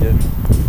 get